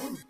Oh!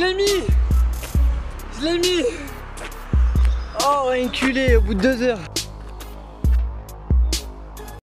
Je l'ai mis. Je l'ai mis. Oh, enculé, au bout de deux heures